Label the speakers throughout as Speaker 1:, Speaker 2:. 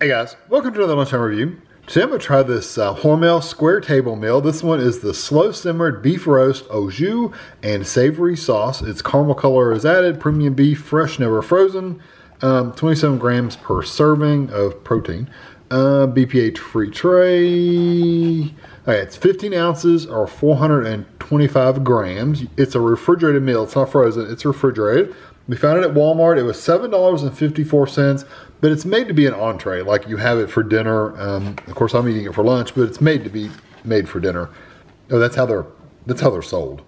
Speaker 1: Hey guys, welcome to another lunchtime review. Today I'm going to try this uh, Hormel square table meal. This one is the slow simmered beef roast au jus and savory sauce. Its caramel color is added, premium beef, fresh, never frozen. Um, 27 grams per serving of protein. Uh, BPA free tray. It's 15 ounces or 425 grams. It's a refrigerated meal. It's not frozen. It's refrigerated. We found it at Walmart. It was $7.54, but it's made to be an entree. Like you have it for dinner. Um, of course, I'm eating it for lunch, but it's made to be made for dinner. Oh, that's how they're that's how they're sold.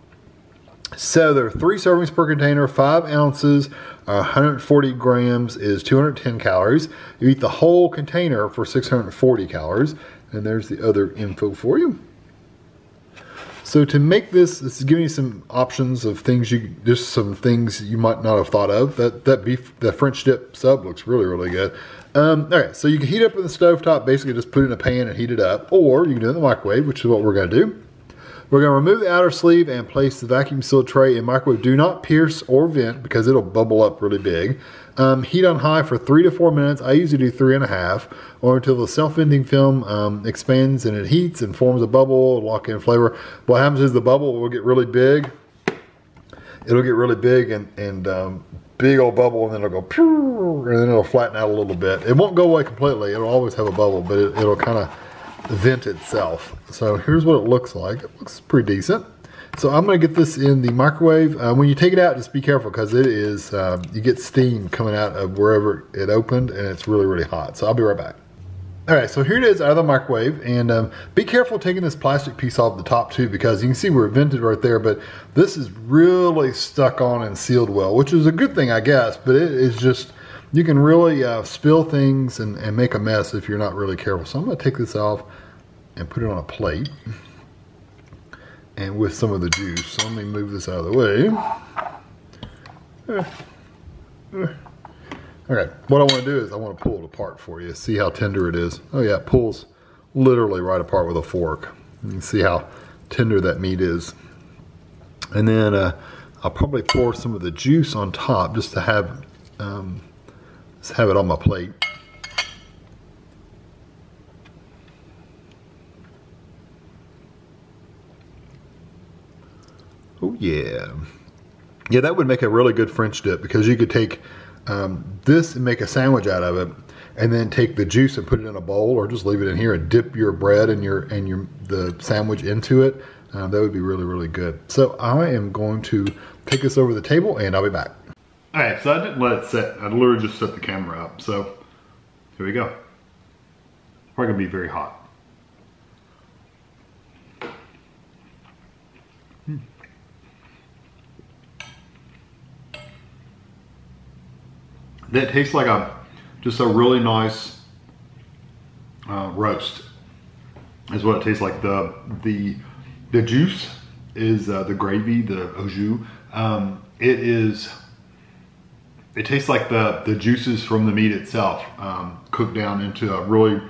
Speaker 1: So there are three servings per container, five ounces, uh, 140 grams is 210 calories. You eat the whole container for 640 calories. And there's the other info for you. So to make this, this is giving you some options of things you, just some things you might not have thought of. That that beef, that French dip sub looks really, really good. Um, all right, so you can heat up in the stove top, basically just put it in a pan and heat it up, or you can do it in the microwave, which is what we're gonna do. We're going to remove the outer sleeve and place the vacuum sealed tray in microwave. Do not pierce or vent because it'll bubble up really big. Um, heat on high for three to four minutes. I usually do three and a half or until the self-venting film um, expands and it heats and forms a bubble, lock in flavor. What happens is the bubble will get really big. It'll get really big and, and um, big old bubble and then it'll go and then it'll flatten out a little bit. It won't go away completely. It'll always have a bubble, but it, it'll kind of vent itself. So here's what it looks like. It looks pretty decent. So I'm going to get this in the microwave. Uh, when you take it out, just be careful because it is, uh, you get steam coming out of wherever it opened and it's really, really hot. So I'll be right back. All right, so here it is out of the microwave, and um, be careful taking this plastic piece off the top too, because you can see where it vented right there, but this is really stuck on and sealed well, which is a good thing, I guess, but it is just, you can really uh, spill things and, and make a mess if you're not really careful. So I'm gonna take this off and put it on a plate and with some of the juice. So let me move this out of the way. Okay, what I want to do is I want to pull it apart for you. See how tender it is. Oh yeah, it pulls literally right apart with a fork. You can see how tender that meat is. And then uh, I'll probably pour some of the juice on top just to have, um, just have it on my plate. Oh yeah. Yeah, that would make a really good French dip because you could take um, this and make a sandwich out of it and then take the juice and put it in a bowl or just leave it in here and dip your bread and your and your the sandwich into it. Um, that would be really, really good. So I am going to take this over the table and I'll be back. All right, so I didn't let it set. I literally just set the camera up. So here we go. Probably gonna be very hot. That tastes like a just a really nice uh, roast is what it tastes like. The the the juice is uh, the gravy the au jus. Um, it is it tastes like the the juices from the meat itself um, cooked down into a really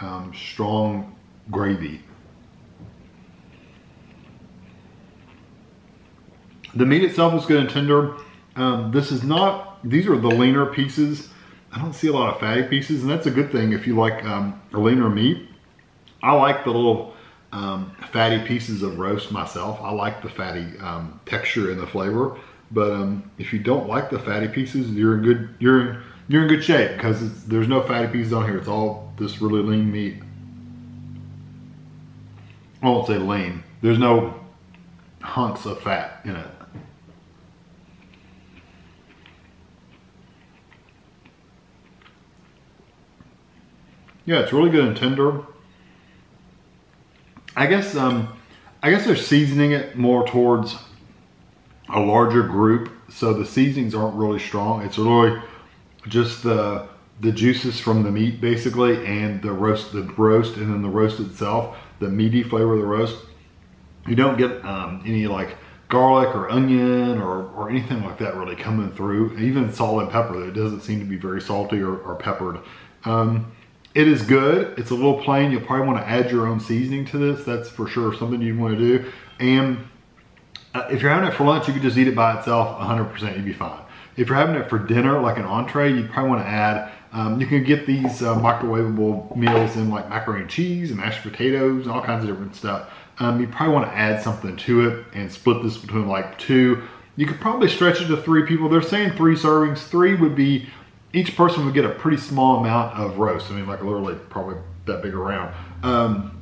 Speaker 1: um, strong gravy. The meat itself is good and tender um, this is not these are the leaner pieces. I don't see a lot of fatty pieces, and that's a good thing if you like um, leaner meat. I like the little um, fatty pieces of roast myself. I like the fatty um, texture and the flavor. But um, if you don't like the fatty pieces, you're in good you're in, you're in good shape because there's no fatty pieces on here. It's all this really lean meat. I won't say lean. There's no hunks of fat in it. Yeah, it's really good and tender. I guess um, I guess they're seasoning it more towards a larger group, so the seasonings aren't really strong. It's really just the the juices from the meat basically, and the roast, the roast, and then the roast itself, the meaty flavor of the roast. You don't get um, any like garlic or onion or, or anything like that really coming through. Even salt and pepper, it doesn't seem to be very salty or, or peppered. Um, it is good. It's a little plain. You'll probably want to add your own seasoning to this. That's for sure something you want to do. And uh, if you're having it for lunch, you could just eat it by itself 100%. You'd be fine. If you're having it for dinner, like an entree, you probably want to add Um, you can get these uh, microwavable meals in like macaroni and cheese and mashed potatoes and all kinds of different stuff. Um, you probably want to add something to it and split this between like two. You could probably stretch it to three people. They're saying three servings. Three would be, each person would get a pretty small amount of roast. I mean, like literally probably that big around. Um,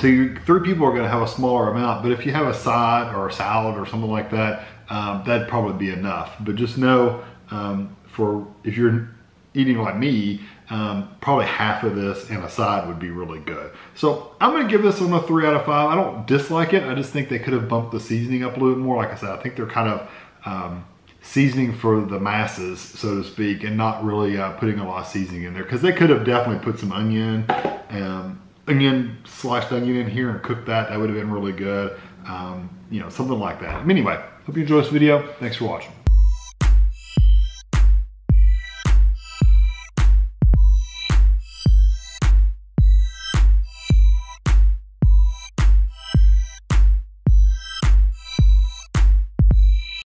Speaker 1: so you, three people are going to have a smaller amount, but if you have a side or a salad or something like that, um, that'd probably be enough. But just know um, for if you're eating like me, um, probably half of this and a side would be really good. So I'm going to give this one a three out of five. I don't dislike it. I just think they could have bumped the seasoning up a little more. Like I said, I think they're kind of um, seasoning for the masses, so to speak, and not really uh, putting a lot of seasoning in there because they could have definitely put some onion. Um, onion, sliced onion in here and cooked that. That would have been really good. Um, you know, something like that. Anyway, hope you enjoy this video. Thanks for watching.